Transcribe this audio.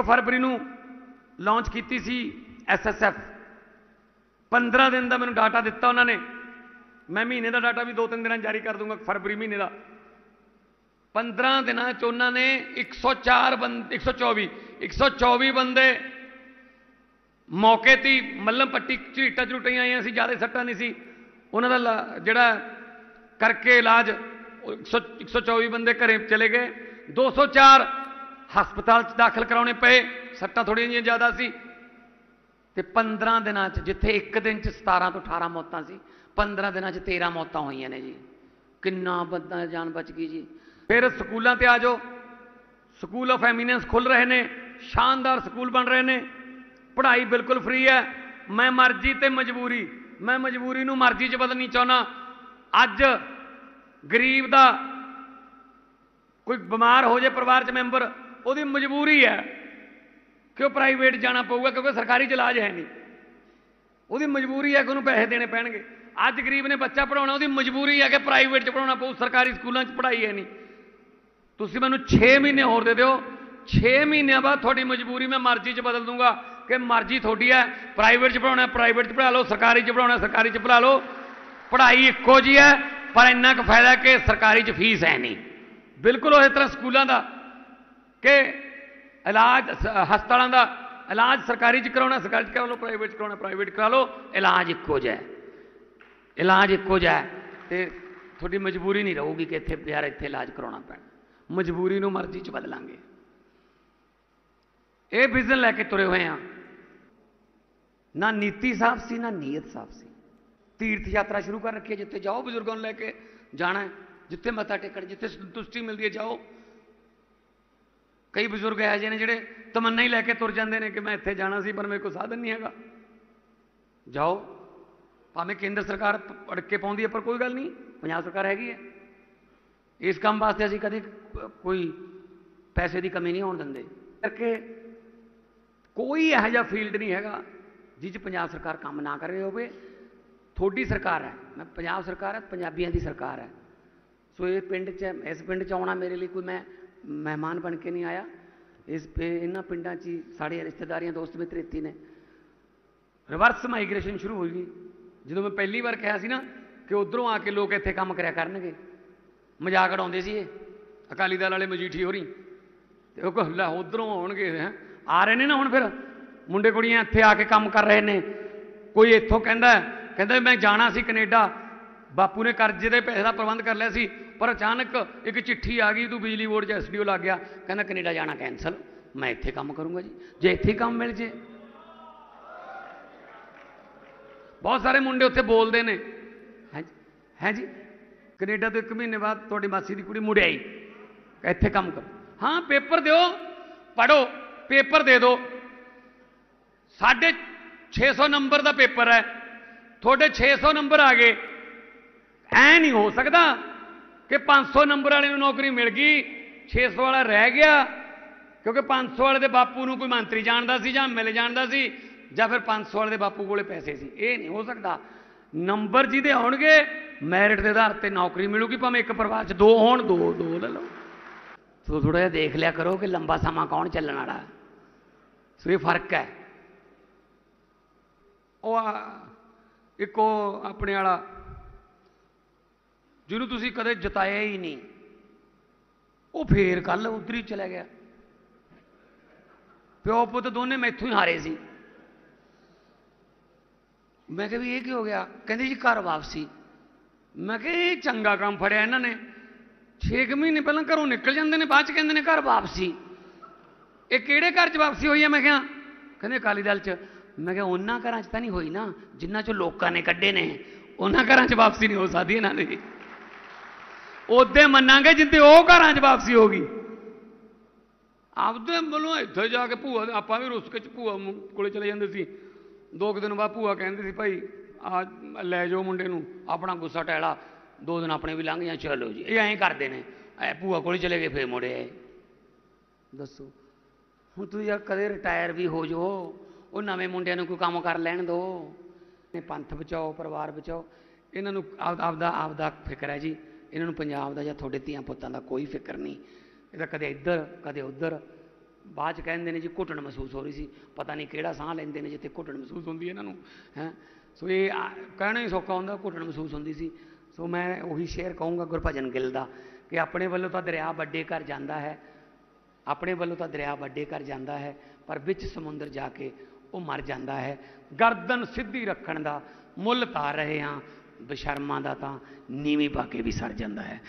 1 ਫਰਵਰੀ ਨੂੰ ਲਾਂਚ ਕੀਤੀ ਸੀ ਐਸਐਸਐਫ 15 ਦਿਨ ਦਾ ਮੈਨੂੰ ਡਾਟਾ ਦਿੱਤਾ ਉਹਨਾਂ ਨੇ। ਮੈਂ ਮਹੀਨੇ ਦਾ ਡਾਟਾ ਵੀ 2-3 ਦਿਨਾਂ ਜਾਰੀ ਕਰ ਦੂੰਗਾ, ਫਰਵਰੀ ਮਹੀਨੇ ਦਾ। 15 ਦਿਨਾਂ ਚ ਉਹਨਾਂ ਨੇ 104 ਬੰਦ 124 124 ਬੰਦੇ ਮੌਕੇ ਤੇ ਮੱਲਮ ਪੱਟੀ ਝਰੀਟਾਂ ਝਰੂਟੀਆਂ ਆਈਆਂ ਸੀ, ਜ਼ਿਆਦਾ ਸੱਟਾਂ ਨਹੀਂ ਸੀ। ਉਹਨਾਂ ਦਾ ਲਾ- ਜਿਹੜਾ ਕਰਕੇ ਇਲਾਜ, ਉਹ 100 124 ਬੰਦੇ ਘਰੇ ਚਲੇ ਗਏ। 204 ਹਸਪਤਾਲ ਚ ਦਾਖਲ ਕਰਾਉਣੇ ਪਏ, ਸੱਟਾਂ ਥੋੜੀਆਂ ਜਿਹੀਆਂ ਜ਼ਿਆਦਾ ਸੀ। ਤੇ 15 ਦਿਨਾਂ ਚ, ਜਿੱਥੇ ਇੱਕ ਦਿਨ ਚ 17 ਤੋਂ 18 ਮੌਤਾਂ ਸੀ 15 ਦਿਨਾਂ ਚ 13 ਮੌਤਾਂ ਹੋਈਆਂ ਨੇ ਜੀ। ਕਿੰਨਾ ਬੰਦਾ ਜਾਨ ਬਚ ਗਈ ਜੀ। ਫਿਰ ਸਕੂਲਾਂ ਤੇ ਆ ਜਾਓ। ਸਕੂਲ ਆਫ ਐਮੀਨੈਂਸ ਖੁੱਲ ਰਹੇ ਨੇ, ਸ਼ਾਨਦਾਰ ਸਕੂਲ ਬਣ ਰਹੇ ਨੇ। ਪੜ੍ਹਾਈ ਬਿਲਕੁਲ ਫ੍ਰੀ ਹੈ। ਮੈਂ ਮਰਜ਼ੀ ਤੇ ਮਜਬੂਰੀ, ਮੈਂ ਮਜਬੂਰੀ ਨੂੰ ਮਰਜ਼ੀ 'ਚ ਬਦਲਣੀ ਚਾਹੁੰਦਾ ਅੱਜ ਗਰੀਬ ਦਾ ਕੋਈ ਬਿਮਾਰ ਹੋ ਜੇ ਪਰਿਵਾਰ 'ਚ ਮੈਂਬਰ ਉਹਦੀ ਮਜਬੂਰੀ ਹੈ ਕਿ ਉਹ ਪ੍ਰਾਈਵੇਟ ਜਾਣਾ ਪਊਗਾ ਕਿਉਂਕਿ ਸਰਕਾਰੀ 'ਚ ਇਲਾਜ ਹੈ ਨਹੀਂ। ਉਹਦੀ ਮਜਬੂਰੀ ਹੈ ਕਿ ਉਹਨੂੰ ਪੈਸੇ ਦੇਣੇ ਪੈਣਗੇ। ਅੱਜ ਗਰੀਬ ਨੇ ਬੱਚਾ ਪੜਾਉਣਾ ਉਹਦੀ ਮਜਬੂਰੀ ਹੈ ਕਿ ਪ੍ਰਾਈਵੇਟ 'ਚ ਪੜਾਉਣਾ ਪਊ, ਸਰਕਾਰੀ ਸਕੂਲਾਂ 'ਚ ਪੜ੍ਹਾਈ ਹੈ ਨਹੀਂ। ਤੁਸੀਂ ਮੈਨੂੰ 6 ਮਹੀਨੇ ਹੋਰ ਦੇ ਦਿਓ। 6 ਮਹੀਨਿਆਂ ਬਾਅਦ ਤੁਹਾਡੀ ਮਜਬੂਰੀ ਮੈਂ ਮਰਜ਼ੀ 'ਚ ਬਦਲ ਦੂੰਗਾ ਕਿ ਮਰਜ਼ੀ ਤੁਹਾਡੀ ਹੈ। ਪ੍ਰਾਈਵੇਟ 'ਚ ਪੜਾਉਣਾ ਪ੍ਰਾਈਵੇਟ 'ਚ ਪੜ੍ਹਾ ਲਓ, ਸਰਕਾਰੀ 'ਚ ਪੜਾਉਣਾ ਸਰਕਾਰੀ 'ਚ ਪੜ੍ਹਾ ਲਓ। ਪੜ੍ਹਾਈ ਇੱਕੋ ਜੀ ਹੈ, ਪਰ ਇੰਨਾ ਕੁ ਫਾਇਦਾ ਕਿ ਸਰਕਾਰੀ 'ਚ ਫੀਸ ਹੈ ਨਹੀਂ। ਬਿਲਕੁਲ ਉਸੇ ਤਰ੍ਹਾਂ ਸਕੂਲਾਂ ਦਾ ਕਿ ਇਲਾਜ ਹਸਪਤਾਲਾਂ ਦਾ ਇਲਾਜ ਸਰਕਾਰੀ 'ਚ ਕਰਾਉਣਾ, ਸਰਕਾਰੀ 'ਚ ਕਰਾ ਲਓ ਪ੍ਰਾਈਵੇਟ 'ਚ ਕਰਾਉਣਾ ਪ੍ਰਾਈਵੇਟ ਕਰਾ ਲਓ, ਇਲਾਜ ਇੱਕੋ ਜਿਹਾ ਹੈ। ਇਲਾਜ ਇੱਕੋ ਜਿਹਾ ਹੈ ਤੇ ਤੁਹਾਡੀ ਮਜਬੂਰੀ ਨਹੀਂ ਰਹੂਗੀ ਕਿ ਇੱਥੇ ਯਾਰ ਇੱਥੇ ਇਲਾਜ ਕਰਾਉਣਾ ਪੈਣਾ। ਮਜਬੂਰੀ ਨੂੰ ਮਰਜ਼ੀ 'ਚ ਬਦਲਾਂਗੇ। ਇਹ ਵਿਜ਼ਨ ਲੈ ਕੇ ਤੁਰੇ ਹੋਏ ਆ ਨਾ ਨੀਤੀ ਸਾਫ਼ ਸੀ, ਨਾ ਨੀਅਤ ਸਾਫ਼ ਸੀ। ਤੀਰਥ ਯਾਤਰਾ ਸ਼ੁਰੂ ਕਰ ਰੱਖੀ ਹੈ, ਜਿੱਥੇ ਜਾਓ ਬਜ਼ੁਰਗਾਂ ਨੂੰ ਲੈ ਕੇ ਜਾਣਾ ਜਿੱਥੇ ਮੱਥਾ ਟੇਕਣ, ਜਿੱਥੇ ਸੰਤੁਸ਼ਟੀ ਮਿਲਦੀ ਹੈ, ਜਾਓ। ਕਈ ਬਜ਼ੁਰਗ ਇਹੋ ਜਿਹੇ ਨੇ ਜਿਹੜੇ ਤਮੰਨਾ ਹੀ ਲੈ ਕੇ ਤੁਰ ਜਾਂਦੇ ਨੇ ਕਿ ਮੈਂ ਇੱਥੇ ਜਾਣਾ ਸੀ, ਪਰ ਮੇਰੇ ਕੋਲ ਸਾਧਨ ਨਹੀਂ ਹੈਗਾ। ਜਾਓ, ਭਾਵੇਂ ਕੇਂਦਰ ਸਰਕਾਰ ਅੜਕੇ ਪਾਉਂਦੀ ਹੈ, ਪਰ ਕੋਈ ਗੱਲ ਨਹੀਂ, ਪੰਜਾਬ ਸਰਕਾਰ ਹੈਗੀ ਹੈ। ਇਸ ਕੰਮ ਵਾਸਤੇ ਅਸੀਂ ਕਦੇ ਕੋਈ ਪੈਸੇ ਦੀ ਕਮੀ ਨਹੀਂ ਹੋਣ ਦਿੰਦੇ। ਕਰਕੇ ਕੋਈ ਇਹੋ ਜਿਹਾ ਫੀਲਡ ਨਹੀਂ ਹੈਗਾ, ਜਿਹ 'ਚ ਪੰਜਾਬ ਸਰਕਾਰ ਕੰਮ ਨਾ ਕਰ ਰਹੀ ਹੋਵੇ। ਤੁਹਾਡੀ ਸਰਕਾਰ ਹੈ। ਮੈਂ ਪੰਜਾਬ ਸਰਕਾਰ ਹੈ, ਪੰਜਾਬੀਆਂ ਦੀ ਸਰਕਾਰ ਹੈ। ਸੋ ਇਹ ਪਿੰਡ 'ਚ, ਇਸ ਪਿੰਡ 'ਚ ਆਉਣਾ ਮੇਰੇ ਲਈ ਕੋਈ ਮੈਂ ਮਹਿਮਾਨ ਬਣ ਕੇ ਨਹੀਂ ਆਇਆ। ਇਸ ਪੇ- ਇਹਨਾਂ ਪਿੰਡਾਂ 'ਚ ਹੀ ਸਾਡੇ ਰਿਸ਼ਤੇਦਾਰੀਆਂ, ਦੋਸਤ ਮਿੱਤਰ ਇੱਥੇ ਨੇ। ਰਿਵਰਸ ਮਾਈਗ੍ਰੇਸ਼ਨ ਸ਼ੁਰੂ ਹੋ ਗਈ। ਜਦੋਂ ਮੈਂ ਪਹਿਲੀ ਵਾਰ ਕਿਹਾ ਸੀ ਨਾ ਕਿ ਉਧਰੋਂ ਆ ਕੇ ਲੋਕ ਇੱਥੇ ਕੰਮ ਕਰਿਆ ਕਰਨਗੇ। ਮਜ਼ਾਕ ਉਡਾਉਂਦੇ ਸੀ ਇਹ। ਅਕਾਲੀ ਦਲ ਵਾਲੇ ਮਜੀਠੀ ਹੋਰੀ। ਤੇ ਉਹ ਕਹਿੰਦਾ ਉਧਰੋਂ ਆਉਣਗੇ ਹੈਂ। ਆ ਰਹੇ ਨੇ ਨਾ ਹੁਣ ਫਿਰ। ਮੁੰਡੇ ਕੁੜੀਆਂ ਇੱਥੇ ਆ ਕੇ ਕੰਮ ਕਰ ਰਹੇ ਨੇ। ਕੋਈ ਇੱਥੋਂ ਕਹਿੰਦਾ ਕਹਿੰਦਾ ਮੈਂ ਜਾਣਾ ਸੀ ਕੈਨੇਡਾ। ਬਾਪੂ ਨੇ ਕਰਜ਼ੇ ਦੇ ਪੈਸੇ ਦਾ ਪ੍ਰਬੰਧ ਕਰ ਲਿਆ ਸੀ, ਪਰ ਅਚਾਨਕ ਇੱਕ ਚਿੱਠੀ ਆ ਗਈ, ਤੂੰ ਬਿਜਲੀ ਬੋਰਡ 'ਚ ਐਸਡੀਓ ਲੱਗ ਗਿਆ। ਕਹਿੰਦਾ, ਕੈਨੇਡਾ ਜਾਣਾ ਕੈਨਸਲ ਮੈਂ ਇੱਥੇ ਕੰਮ ਕਰੂੰਗਾ ਜੀ। ਜੇ ਇੱਥੇ ਕੰਮ ਮਿਲ ਜੇ। ਬਹੁਤ ਸਾਰੇ ਮੁੰਡੇ ਉੱਥੇ ਬੋਲਦੇ ਨੇ। ਹੈ ਹੈ ਜੀ? ਕੈਨੇਡਾ ਤੋਂ ਇੱਕ ਮਹੀਨੇ ਬਾਅਦ ਤੁਹਾਡੀ ਮਾਸੀ ਦੀ ਕੁੜੀ ਮੁੜ ਆਈ। ਇੱਥੇ ਕੰਮ ਕਰ। ਹਾਂ, ਪੇਪਰ ਦਿਓ। ਪੜੋ ਪੇਪਰ ਦੇ ਦਿਓ। ਸਾਢੇ 600 ਨੰਬਰ ਦਾ ਪੇਪਰ ਹੈ। ਤੁਹਾਡੇ 600 ਨੰਬਰ ਆ ਗਏ। ਐ ਨਹੀਂ ਹੋ ਸਕਦਾ ਕਿ 500 ਨੰਬਰ ਵਾਲੇ ਨੂੰ ਨੌਕਰੀ ਮਿਲ ਗਈ 600 ਵਾਲਾ ਰਹਿ ਗਿਆ, ਕਿਉਂਕਿ 500 ਵਾਲੇ ਦੇ ਬਾਪੂ ਨੂੰ ਕੋਈ ਮੰਤਰੀ ਜਾਣਦਾ ਸੀ ਜਾਂ ਮਿਲ ਜਾਣਦਾ ਸੀ, ਜਾਂ ਫਿਰ 500 ਵਾਲੇ ਦੇ ਬਾਪੂ ਕੋਲੇ ਪੈਸੇ ਸੀ। ਇਹ ਨਹੀਂ ਹੋ ਸਕਦਾ। ਨੰਬਰ ਜਿਹਦੇ ਆਉਣਗੇ, ਮੈਰਿਟ ਦੇ ਆਧਾਰ ਤੇ ਨੌਕਰੀ ਮਿਲੂਗੀ, ਭਾਵੇਂ ਇੱਕ ਪਰਿਵਾਰ 'ਚ ਦੋ ਹੋਣ, ਦੋ ਦੋ ਲੈ ਲਓ। ਸੋ ਥੋੜਾ ਜਿਹਾ ਦੇਖ ਲਿਆ ਕਰੋ ਕਿ ਲੰਬਾ ਸਮਾਂ ਕੌਣ ਚੱਲਣ ਵਾਲਾ ਸੋ ਇਹ ਫ਼ਰਕ ਹੈ। ਉਹ ਆ- ਇੱਕ ਉਹ ਆਪਣੇ ਵਾਲਾ ਜਿਹਨੂੰ ਤੁਸੀਂ ਕਦੇ ਜਿਤਾਇਆ ਹੀ ਨਹੀਂ। ਉਹ ਫੇਰ ਕੱਲ ਉਧਰ ਹੀ ਚਲਾ ਗਿਆ। ਪਿਓ ਪੁੱਤ ਦੋਨੇ ਮੈਥੋਂ ਹੀ ਹਾਰੇ ਸੀ। ਮੈਂ ਕਿਹਾ ਵੀ ਇਹ ਕੀ ਹੋ ਗਿਆ? ਕਹਿੰਦੇ ਜੀ ਘਰ ਵਾਪਸੀ। ਮੈਂ ਕਿਹਾ ਇਹ ਚੰਗਾ ਕੰਮ ਫੜਿਆ ਇਹਨਾਂ ਨੇ। 6 ਮਹੀਨੇ ਪਹਿਲਾਂ ਘਰੋਂ ਨਿਕਲ ਜਾਂਦੇ ਨੇ, ਬਾਅਦ ਚ ਕਹਿੰਦੇ ਨੇ ਘਰ ਵਾਪਸੀ। ਇਹ ਕਿਹੜੇ ਘਰ 'ਚ ਵਾਪਸੀ ਹੋਈ ਹੈ ਮੈਂ ਕਿਹਾ, ਕਹਿੰਦੇ ਅਕਾਲੀ ਦਲ 'ਚ। ਮੈਂ ਕਿਹਾ ਉਹਨਾਂ ਘਰਾਂ 'ਚ ਤਾਂ ਨਹੀਂ ਹੋਈ ਨਾ, ਜਿੰਨਾ 'ਚੋਂ ਲੋਕਾਂ ਨੇ ਕੱਢੇ ਨੇ। ਉਹਨਾਂ ਘਰਾਂ 'ਚ ਵਾਪਸੀ ਨਹੀਂ ਹੋ ਸਕਦੀ ਇਹਨਾਂ ਦੀ। ਉਹਦੇ ਮੰਨਾਂਗੇ ਜਿੱਤੇ ਉਹ ਘਰਾਂ 'ਚ ਵਾਪਸੀ ਹੋਗੀ ਆਪਦੇ ਵੱਲੋਂ ਇੱਥੇ ਜਾ ਕੇ ਭੂਆ ਆਪਾਂ ਵੀ ਰੁਸਕੇ 'ਚ ਭੂਆ ਮੁ- ਕੋਲੇ ਚਲੇ ਜਾਂਦੇ ਸੀ। ਦੋ ਕੁ ਦਿਨ ਬਾਅਦ ਭੂਆ ਕਹਿੰਦੇ ਸੀ, ਭਾਈ, ਆ ਲੈ ਜਾਓ ਮੁੰਡੇ ਨੂੰ, ਆਪਣਾ ਗੁੱਸਾ ਟੈਲਾ। ਦੋ ਦਿਨ ਆਪਣੇ ਵੀ ਲੰਘ ਜਾਂ ਚਲੋ ਜੀ। ਇਹ ਐਂ ਕਰਦੇ ਨੇ। ਐ ਭੂਆ ਕੋਲੇ ਚਲੇ ਗਏ, ਫੇਰ ਮੁੜੇ ਆਏ। ਦੱਸੋ, ਹੁਣ ਤੂੰ ਯਾਰ ਕਦੇ ਰਿਟਾਇਰ ਵੀ ਹੋ ਜਾਓ। ਉਹ ਨਵੇਂ ਮੁੰਡਿਆਂ ਨੂੰ ਕੋਈ ਕੰਮ ਕਰ ਲੈਣ ਦੋ। ਇਹ ਪੰਥ ਬਚਾਓ, ਪਰਿਵਾਰ ਬਚਾਓ। ਇਹਨਾਂ ਨੂੰ ਆਪ ਆਪਦਾ ਆਪਦਾ ਫਿਕਰ ਹੈ ਜੀ। ਇਹਨਾਂ ਨੂੰ ਪੰਜਾਬ ਦਾ ਜਾਂ ਤੁਹਾਡੇ ਧੀਆਂ ਪੁੱਤਾਂ ਦਾ ਕੋਈ ਫਿਕਰ ਨਹੀਂ। ਇਹਦਾ ਕਦੇ ਇੱਧਰ ਕਦੇ ਉੱਧਰ। ਬਾਅਦ ਚ ਕਹਿੰਦੇ ਨੇ ਜੀ ਘੁੱਟਣ ਮਹਿਸੂਸ ਹੋ ਰਹੀ ਸੀ। ਪਤਾ ਨਹੀਂ ਕਿਹੜਾ ਸਾਹ ਲੈਂਦੇ ਨੇ ਜਿੱਥੇ ਘੁੱਟਣ ਮਹਿਸੂਸ ਹੁੰਦੀ ਹੈ ਇਹਨਾਂ ਨੂੰ ਹੈ। ਸੋ ਇਹ ਆ, ਕਹਿਣਾ ਹੀ ਸੌਖਾ ਹੁੰਦਾ ਘੁੱਟਣ ਮਹਿਸੂਸ ਹੁੰਦੀ ਸੀ। ਸੋ ਮੈਂ ਉਹੀ ਸ਼ੇਅਰ ਕਹੂੰਗਾ ਗੁਰਭਜਨ ਗਿੱਲ ਦਾ ਕਿ ਆਪਣੇ ਵੱਲੋਂ ਤਾਂ ਦਰਿਆ ਵੱਡੇ ਘਰ ਜਾਂਦਾ ਹੈ। ਆਪਣੇ ਵੱਲੋਂ ਤਾਂ ਦਰਿਆ ਵੱਡੇ ਕਰ ਜਾਂਦਾ ਹੈ ਪਰ ਵਿੱਚ ਸਮੁੰਦਰ ਜਾ ਕੇ ਉਹ ਮਰ ਜਾਂਦਾ ਹੈ। ਗਰਦਨ ਸਿੱਧੀ ਰੱਖਣ ਦਾ ਮੁੱਲ ਤਾਰ ਰਹੇ ਹਾਂ। ਬਸ਼ਰਮਾਂ ਦਾ ਤਾਂ ਨੀਵੀਂ ਪਾ ਕੇ ਵੀ ਸਰ ਜਾਂਦਾ ਹੈ।